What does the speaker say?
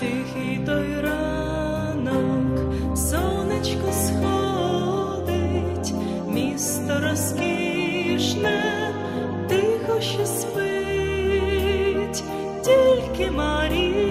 Тихий той ранок, сонечко сходить, місто розкішне, тихо ще спить, тільки Марія.